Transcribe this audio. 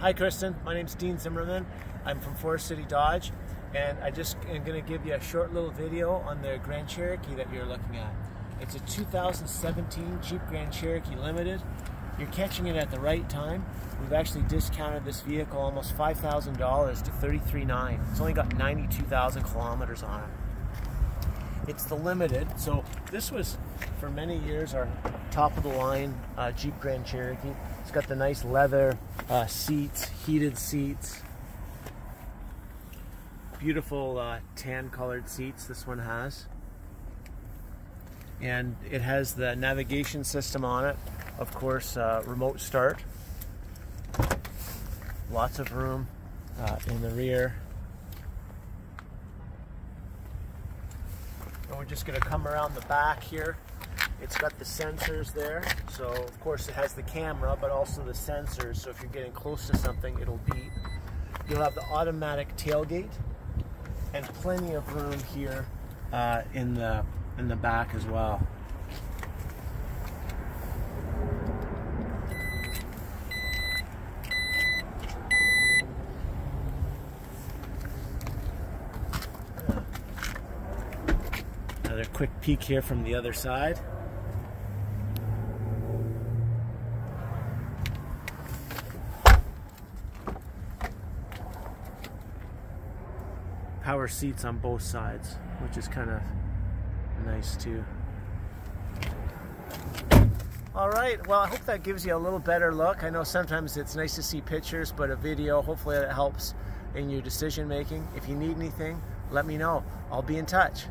Hi, Kristen. My name's Dean Zimmerman. I'm from Forest City Dodge, and I just am going to give you a short little video on the Grand Cherokee that you're looking at. It's a 2017 Jeep Grand Cherokee Limited. You're catching it at the right time. We've actually discounted this vehicle almost $5,000 to $33,900. It's only got 92,000 kilometers on it. It's the Limited, so this was for many years our top of the line uh, Jeep Grand Cherokee. It's got the nice leather uh, seats, heated seats. Beautiful uh, tan colored seats this one has. And it has the navigation system on it. Of course, uh, remote start. Lots of room uh, in the rear. We're just to come around the back here it's got the sensors there, so of course it has the camera, but also the sensors, so if you're getting close to something, it'll beep. You'll have the automatic tailgate, and plenty of room here uh, in the in the back as well. Another quick peek here from the other side. power seats on both sides, which is kind of nice too. All right, well, I hope that gives you a little better look. I know sometimes it's nice to see pictures, but a video, hopefully that helps in your decision making. If you need anything, let me know. I'll be in touch.